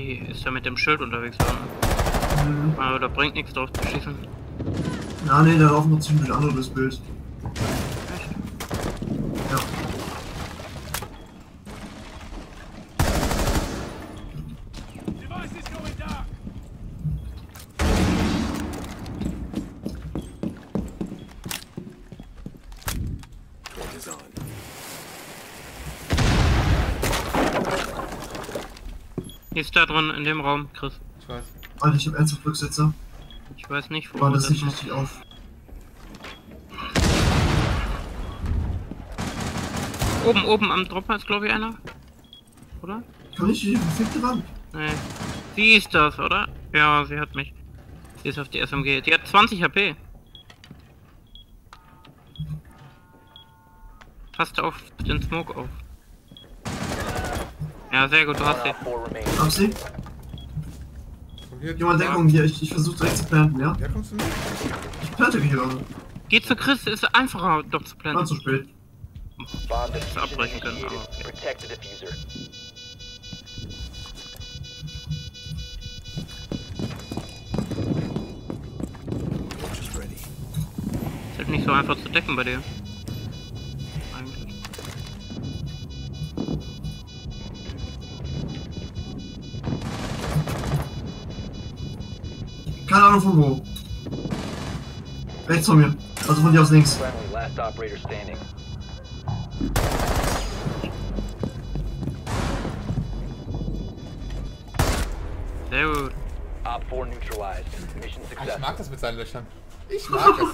ist ja mit dem Schild unterwegs? Mhm. Aber da bringt nichts drauf zu schießen. Ja, nee, da laufen noch ziemlich andere das Bild. Echt? Ja. Hier ist da drin in dem Raum, Chris. Ich weiß. Alter, ich hab ernsthaft Rücksetzer. Ich weiß nicht, wo War das das nicht richtig auf. Oben, oben am Dropper ist glaube ich einer. Oder? Kann ich die verfickte Wand? Nee. Sie ist das, oder? Ja, sie hat mich. Sie ist auf die SMG. Die hat 20 HP. Passt auf den Smoke auf. Ja, sehr gut, du hast sie. Op 4 remaining. Hab sie? Hier, Jemand Deckung hier, ich, ich versuche direkt zu planten, ja? Ja, kommst du mit? Ich plante hier gerade. Geh zu Chris, ist einfacher doch zu War planen. zu spät. Hättest abbrechen können, aber-. Ist halt nicht so einfach zu decken bei dir. Keine Ahnung von wo. Rechts von mir. Also von dir aus links. Friendly, last operator standing. Sehr gut. Op 4 neutralized. Mission Ah, ich mag das mit seinen Löchern. Ich mag es.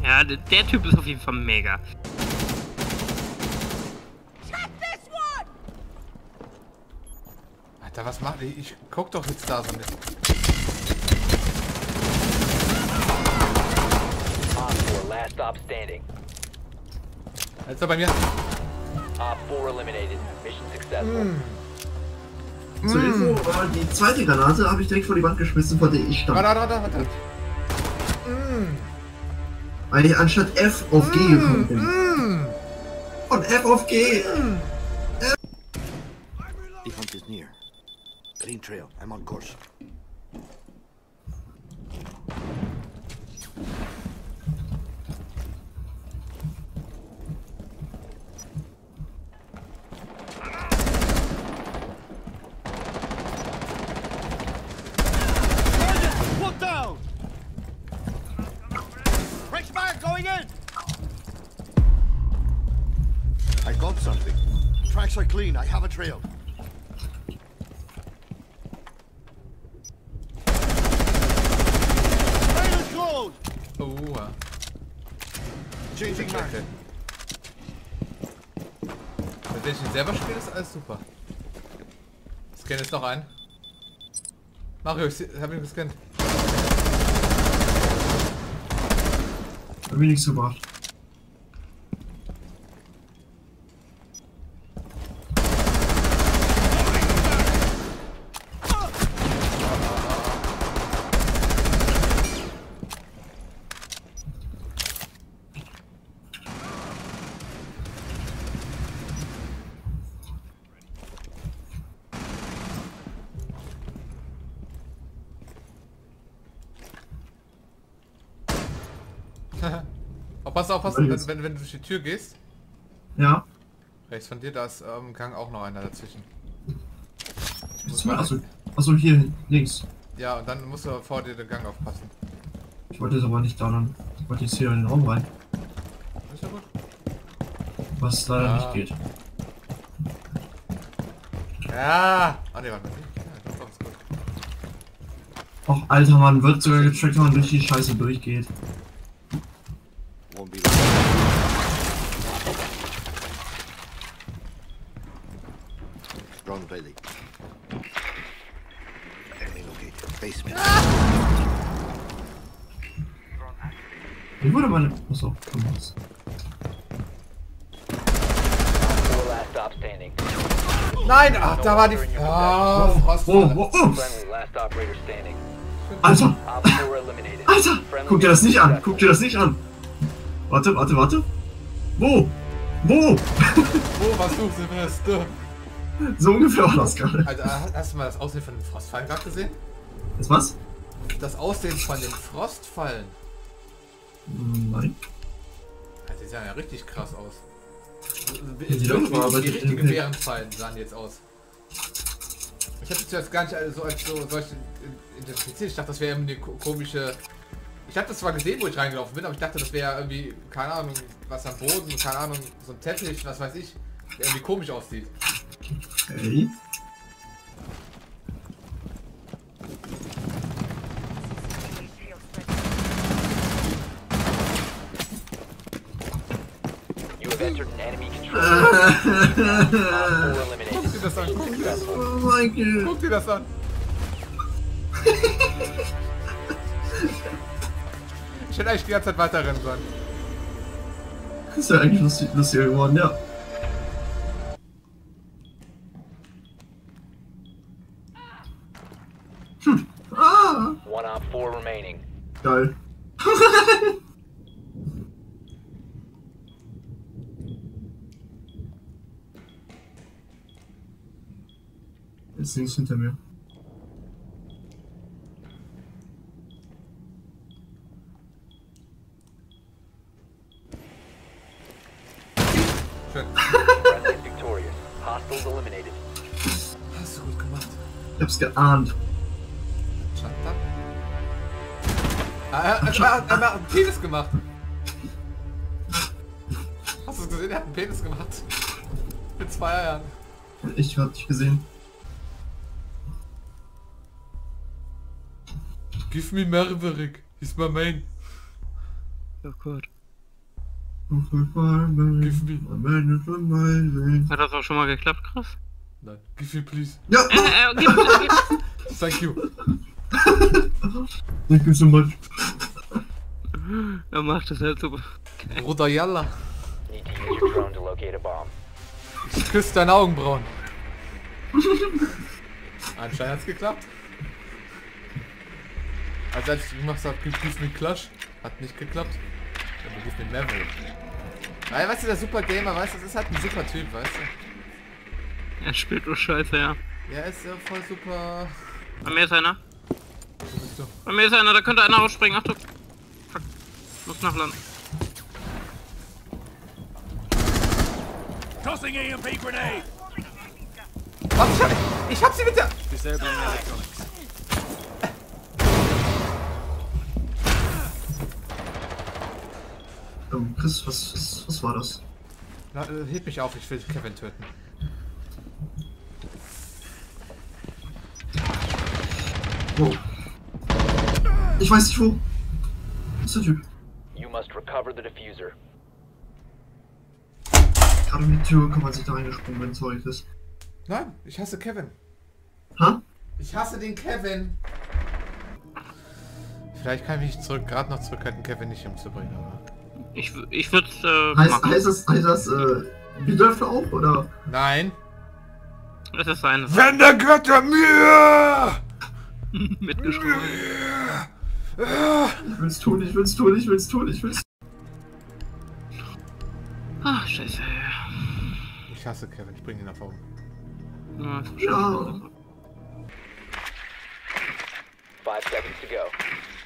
Ja, der, Typ ist auf jeden Fall mega. Alter, was macht die? Ich guck doch jetzt da so nicht. Op 4 last stop standing. Jetzt bei mir. Op 4 eliminated. Mission successful. Zur Info, die zweite Granate habe ich direkt vor die Wand geschmissen, vor der ich stand. Warte, warte, warte. Weil ich anstatt F auf G gekommen bin. Von F auf G! The hunt is near. Clean trail. I'm on course. Are clean. I have a trail. Trail is closed. Oh, ja. Changing. Okay. Wenn ich ihn selber spiele, ist alles super. Scan jetzt noch ein. Mario, ich se- hab ihn gescannt. Hab mir nichts gebracht. Oh, pass auf, pass auf, wenn, wenn, wenn du durch die Tür gehst. Ja. Rechts von dir, da ist am Gang auch noch einer dazwischen. Mir, mal, achso, achso, hier links. ja, und dann musst du vor dir den Gang aufpassen. Ich wollte jetzt aber nicht da dann. Ich wollte jetzt hier in den Raum rein. Ist ja gut. Was leider Ja. nicht geht. Ja! Ah, ne, warte. Och, alter Mann, wird sogar getrackt, wenn man durch die Scheiße durchgeht. Achso, komm raus. 4 last stop standing. Nein! Ach, da war die. Ah, Frost. Oh, oh, oh! Standing. Alter! Op 4 eliminated. Alter! Guck dir das nicht an! Guck dir das nicht an! Warte, warte, warte! Wo? Wo? Wo warst du, Silvester? So ungefähr war das gerade. Also, äh, hast du mal das Aussehen von den Frostfallen gerade gesehen? Das was? Das Aussehen von den Frostfallen. Nein. Also, die sahen ja richtig krass aus. Die, die, die, die die- richtigen Bärenfallen sahen jetzt aus. Ich habe das gar nicht so als so solche identifiziert. Ich dachte, das wäre irgendwie eine ko- komische. Ich habe das zwar gesehen, wo ich reingelaufen bin, aber ich dachte, das wäre irgendwie, keine Ahnung, was am Boden, keine Ahnung, so ein Teppich, was weiß ich, der irgendwie komisch aussieht. Hey. You have entered an enemy control area. Op 4 eliminated. Guck dir das an, guck dir das, Oh Gott. guck dir das an. Ich hätte eigentlich die ganze Zeit weiterrennen sollen. Ist ja eigentlich lustig, lustiger geworden, ja. Hm. Ah, One Op 4 remaining. geil. Jetzt links hinter mir. Hast du gut gemacht. Ich hab's geahnt. Shanta? Ah, er, er, er, er hat einen Penis gemacht. Hast du es gesehen? Er hat einen Penis gemacht. Mit zwei Eiern. Ich hab dich gesehen. Give me Maverick. He's my main. Oh Gott. Give me. Hat das auch schon mal geklappt, krass? Nein. Give me please. Ja, Äh, äh, gib, gib. Thank you. thank you so much. Er macht das halt super. Bruder Yalla. Need to use your drone to locate a bomb. Ich küsse deine Augenbrauen. Anscheinend hat's geklappt. Also als ich gemacht habe, give me Clash, hat nicht geklappt. Aber give me Maverick. Weil, weißt du, der Super Gamer, weißt du, das ist halt ein super Typ, weißt du. Er spielt nur Scheiße, ja. Ja, ist ja voll super. Bei mir ist einer. Wo bist du? Bei mir ist einer, da könnte einer rausspringen. Achtung. Fuck. Muss nachladen. Tossing EMP grenade! Was? Ich hab, ich hab sie mit der... Disabling electronics. Chris, was, was, was war das? Na, äh, heb mich auf, ich will Kevin töten. Wo? Ich weiß nicht wo. Wo ist der Typ? You must recover the diffuser. Gerade um die Tür kann man sich da reingesprungen, wenn sorry ist. Nein, ich hasse Kevin. Ha? Ich hasse den Kevin. Vielleicht kann ich mich zurück, gerade noch zurückhalten, Kevin nicht umzubringen, aber... Ich, ich würde es äh, Heißt, heißt das, heißt das, äh, wir dürfen auch, oder? Nein. Es ist seine Wenn der Götter mir! mitgeschrieben. Ich will's tun, ich will's tun, ich will's tun, ich will's Ah, scheiße. Ich hasse Kevin, ich bring ihn auf Augen. Ja, ist Ja. Five seconds to go.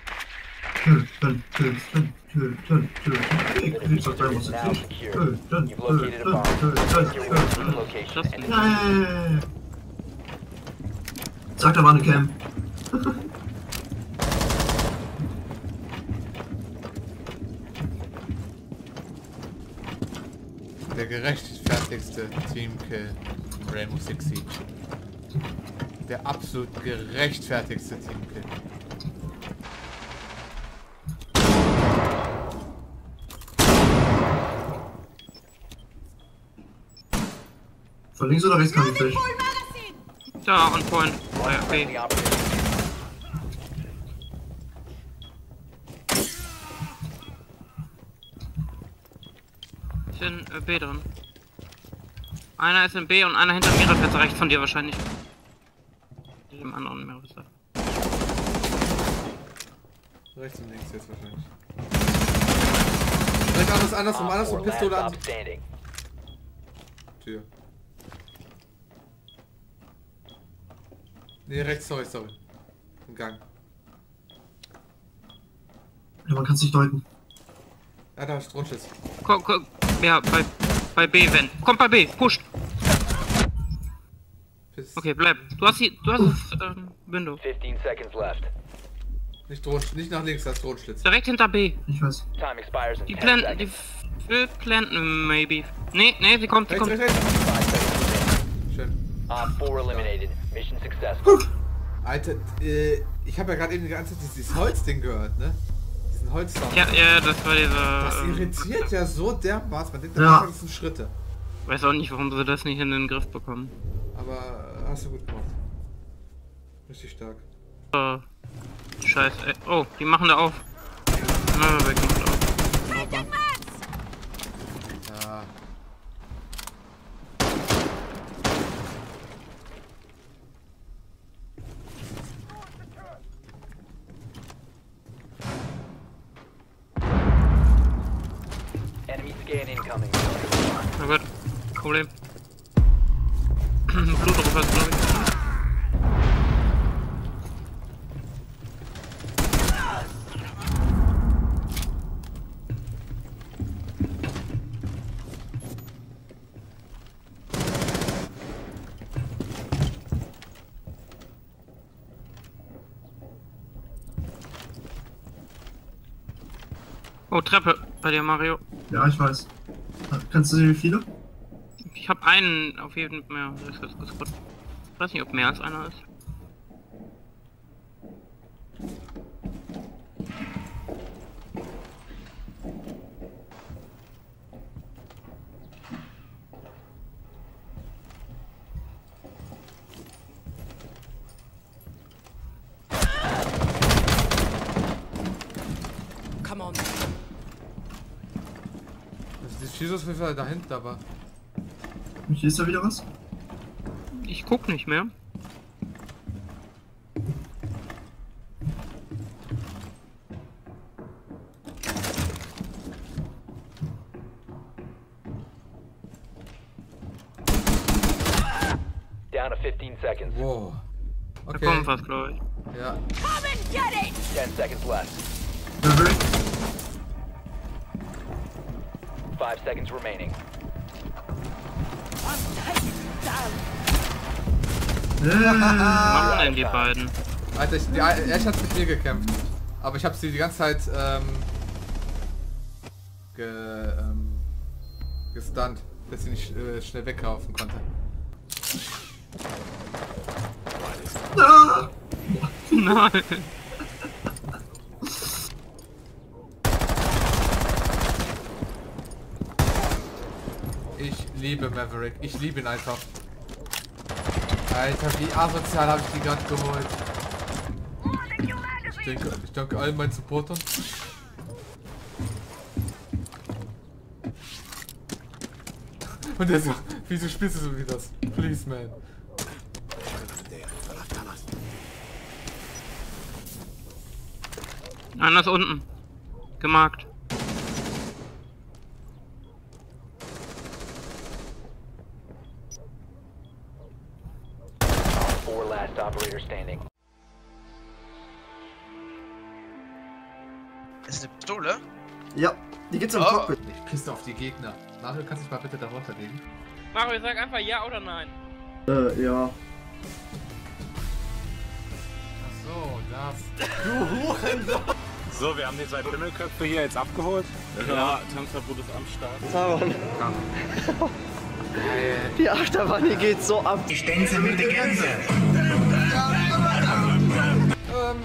Sag, da war eine Cam. Der gerechtfertigste Teamkill Rainbow Six Siege. Der absolut gerechtfertigste Teamkill. Von links oder rechts kam die Flash? Da, on point. Ah, ja, okay. operator. Ist in äh, B drin. Einer ist in B und einer hinter mir, jetzt rechts von dir wahrscheinlich. Dem anderen mir gesagt. Rechts und links jetzt wahrscheinlich. Direkt anders, andersrum, andersrum, 4 last Pistole an. Tür. Nee, rechts, sorry, sorry. Im Gang. Ja, man kann es nicht deuten. Ja, da ist Drohnenschiss. Komm, komm. Ja, bei, bei B, wenn. Kommt bei B, pusht. Piss. Okay, bleib. Du hast die, du hast das ähm, Window. 15 seconds left. Nicht, nicht nach links, da ist Drohnenschlitz. Direkt hinter B. Ich weiß. Time expires in Die 10 planten, die will planten, maybe. Nee, nee, sie kommt, sie Rechts, kommt. rechts, rechts. 5 seconds remaining. Schön. Op 4 eliminated. Mission successful. Alter, äh, ich habe ja gerade eben die ganze Zeit dieses Holzding gehört, ne? Diesen Holzsound. Ja, ja, das war dieser. Das ähm, irritiert ja so dermaßen. Man denkt, Ja. das sind Schritte. Weiß auch nicht, warum sie das nicht in den Griff bekommen. Aber äh, hast du gut gemacht. Richtig stark. Äh, Scheiße, ey. Oh, die machen da auf. Na, weg macht auf. Super. Ja. Enemy scan incoming. Na gut, Problem. Blutdruck hast glaube ich. Oh, Treppe bei dir, Mario. Ja, ich weiß. Kannst du sehen, wie viele? Ich habe einen auf jeden Fall. Gut. Ich weiß nicht, ob mehr als einer ist. Also die Schießauswürfe da hinten, aber. Hier ist da wieder was? Ich guck nicht mehr. Down to 15 seconds. Wow. Da Okay. kommt was, glaube ich. Ja. 10 seconds left. 5 seconds remaining. Was machen denn die beiden? Alter, ich, die, Ash hat mit mir gekämpft. Aber ich habe sie die ganze Zeit ähm, ge, ähm, gestunt, dass sie nicht äh, schnell weglaufen konnte. ah, Nein. Ich liebe Maverick. Ich liebe ihn einfach. Alter, wie asozial habe ich die gerade geholt. Ich denke, ich danke allen meinen Supportern. Und der so, wieso spielst du so wie das? Please, man. Einer ist unten. Gemarkt. Four last operator standing. Ist eine Pistole? ja, die geht's im Oh. Cockpit. Ich pisse auf die Gegner. Mario, kannst du dich mal bitte darunter legen? Mario, sag einfach ja oder nein. Äh, ja. Ach so, das. So, wir haben die zwei Pimmelköpfe hier jetzt abgeholt. Ja, Tanzverbot ist am Start. Die Achterbahn hier geht so ab. Die Stänze mit der Gänse. Ähm.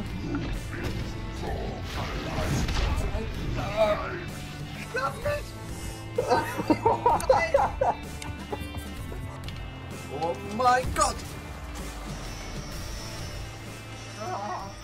Lass mich! oh mein Gott! Ah.